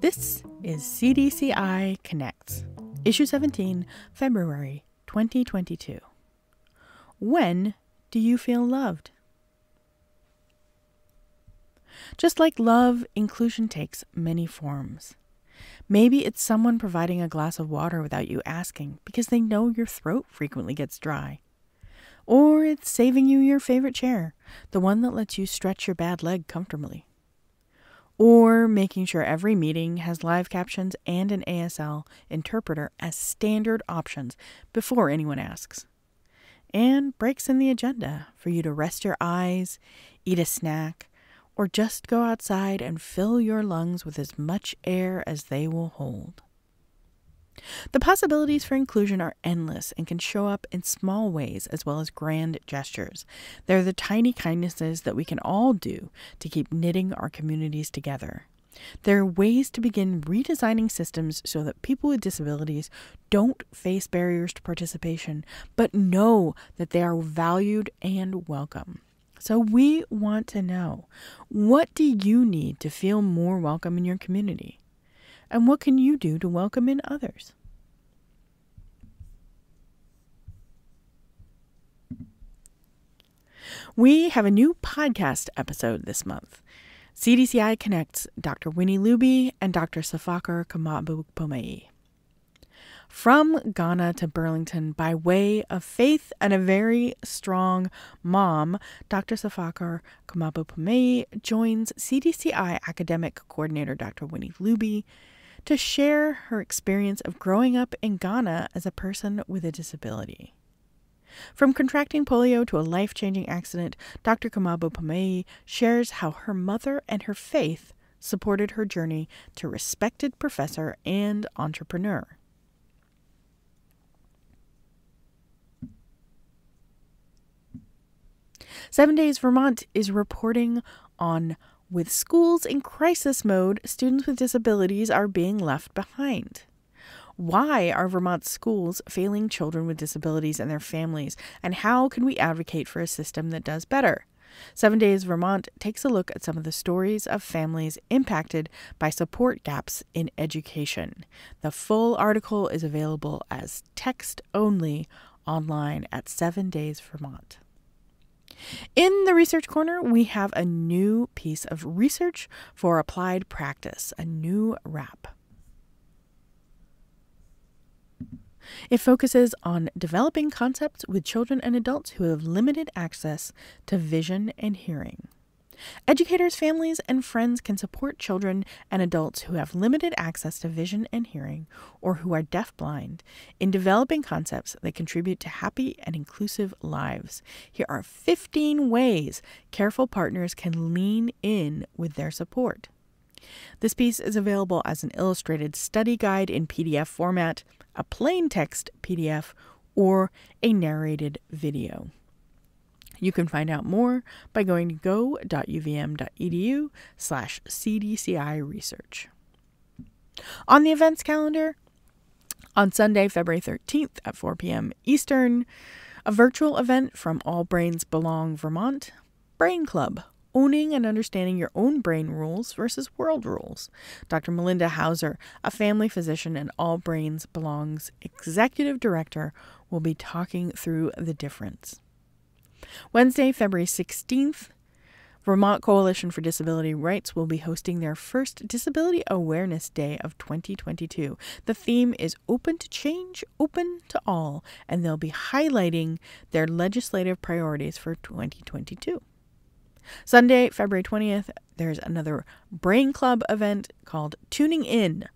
This is CDCI Connects, Issue 17, February 2022. When do you feel loved? Just like love, inclusion takes many forms. Maybe it's someone providing a glass of water without you asking because they know your throat frequently gets dry. Or it's saving you your favorite chair, the one that lets you stretch your bad leg comfortably or making sure every meeting has live captions and an ASL interpreter as standard options before anyone asks. And breaks in the agenda for you to rest your eyes, eat a snack, or just go outside and fill your lungs with as much air as they will hold. The possibilities for inclusion are endless and can show up in small ways as well as grand gestures. They're the tiny kindnesses that we can all do to keep knitting our communities together. There are ways to begin redesigning systems so that people with disabilities don't face barriers to participation, but know that they are valued and welcome. So, we want to know what do you need to feel more welcome in your community? And what can you do to welcome in others? We have a new podcast episode this month. CDCI connects Dr. Winnie Looby and Dr. Safakar Kamabu Pomei. From Ghana to Burlington by way of faith and a very strong mom, Dr. Safakar Kamabu Pomei joins CDCI academic coordinator Dr. Winnie Looby to share her experience of growing up in Ghana as a person with a disability. From contracting polio to a life changing accident, Dr. Komabu-Pomeyie shares how her mother and her faith supported her journey to respected professor and entrepreneur. Seven Days Vermont is reporting on with schools in crisis mode, students with disabilities are being left behind. Why are Vermont schools failing children with disabilities and their families? And how can we advocate for a system that does better? Seven Days Vermont takes a look at some of the stories of families impacted by support gaps in education. The full article is available as text only online at Seven Days Vermont. In the Research Corner, we have a new piece of research for applied practice, a new RAP. It focuses on developing concepts with children and adults who have limited access to vision and hearing. Educators, families, and friends can support children and adults who have limited access to vision and hearing or who are deafblind in developing concepts that contribute to happy and inclusive lives. Here are 15 ways careful partners can lean in with their support. This piece is available as an illustrated study guide in PDF format, a plain text PDF, or a narrated video. You can find out more by going to go.uvm.edu slash cdci research. On the events calendar, on Sunday, February 13th at 4 p.m. Eastern, a virtual event from All Brains Belong Vermont, Brain Club, owning and understanding your own brain rules versus world rules. Dr. Melinda Houser, a family physician and All Brains Belongs executive director, will be talking through the difference. Wednesday, February 16th, Vermont Coalition for Disability Rights will be hosting their first Disability Awareness Day of 2022. The theme is Open to Change, Open to All, and they'll be highlighting their legislative priorities for 2022. Sunday, February 20th, there's another Brain Club event called Tuning In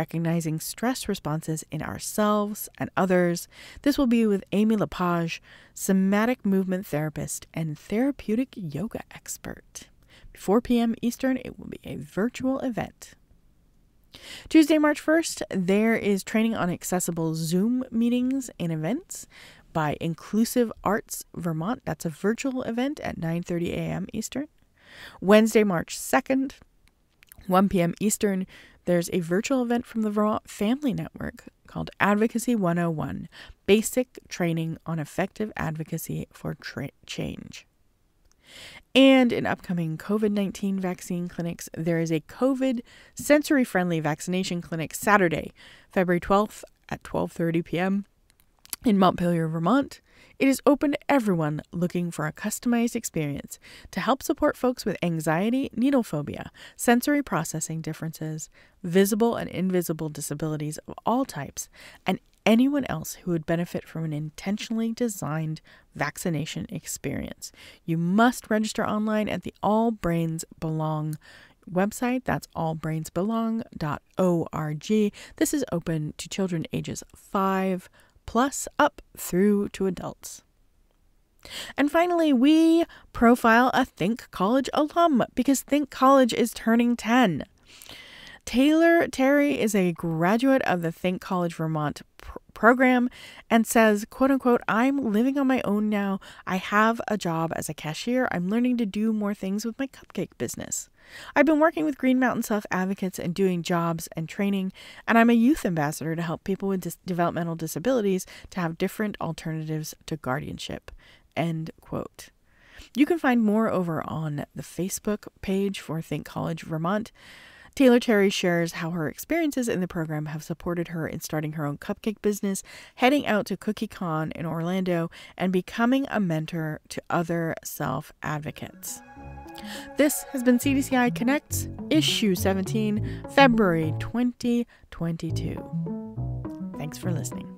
recognizing stress responses in ourselves and others. This will be with Amy Lepage, somatic movement therapist and therapeutic yoga expert. 4 p.m. Eastern, it will be a virtual event. Tuesday, March 1st, there is training on accessible Zoom meetings and events by Inclusive Arts Vermont. That's a virtual event at 9:30 a.m. Eastern. Wednesday, March 2nd, 1 p.m. Eastern, there's a virtual event from the Vermont Family Network called Advocacy 101 Basic Training on Effective Advocacy for Change. And in upcoming COVID 19 vaccine clinics, there is a COVID sensory friendly vaccination clinic Saturday, February 12th at 12:30 p.m. in Montpelier, Vermont. It is open to everyone looking for a customized experience to help support folks with anxiety, needle phobia, sensory processing differences, visible and invisible disabilities of all types, and anyone else who would benefit from an intentionally designed vaccination experience. You must register online at the All Brains Belong website. That's allbrainsbelong.org. This is open to children ages 5 plus up through to adults. And finally, we profile a Think College alum because Think College is turning 10. Taylor Terry is a graduate of the Think College Vermont pr- program and says, quote unquote, I'm living on my own now. I have a job as a cashier. I'm learning to do more things with my cupcake business. I've been working with Green Mountain Self Advocates and doing jobs and training, and I'm a youth ambassador to help people with dis- developmental disabilities to have different alternatives to guardianship. End quote. You can find more over on the Facebook page for Think College Vermont. Taylor Terry shares how her experiences in the program have supported her in starting her own cupcake business, heading out to CookieCon in Orlando, and becoming a mentor to other self advocates. This has been CDCI Connects, issue 17, February 2022. Thanks for listening.